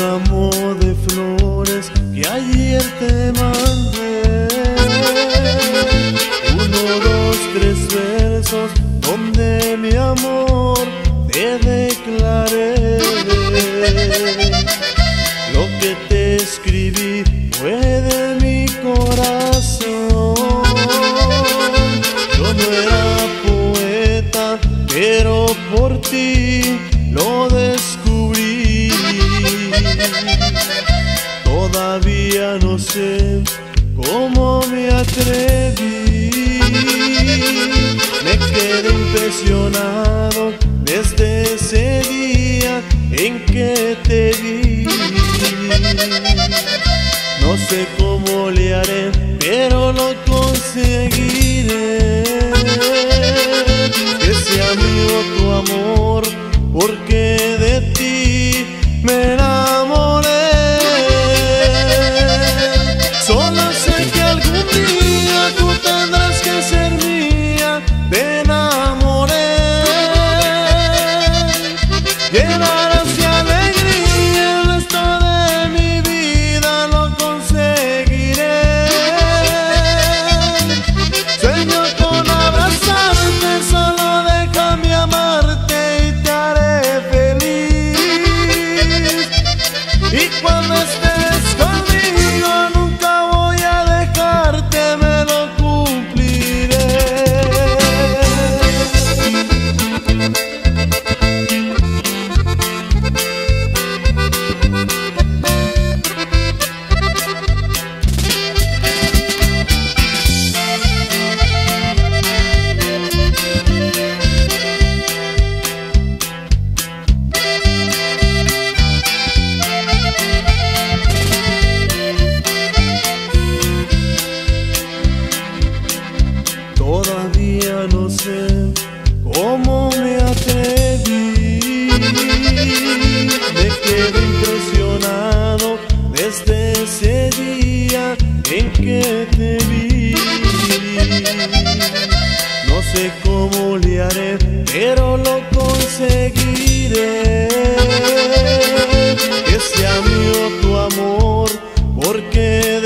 ramo de flores que ayer te mandé. Uno, dos, tres versos donde mi amor te declaré. Todavía no sé cómo me atreví. Me quedé impresionado desde ese día en que te vi. No sé cómo le haré, pero lo conseguiré. Que sea mío tu amor, porque de ti me Llenarás de te vi. No sé cómo le haré, pero lo conseguiré. Que sea mío tu amor, porque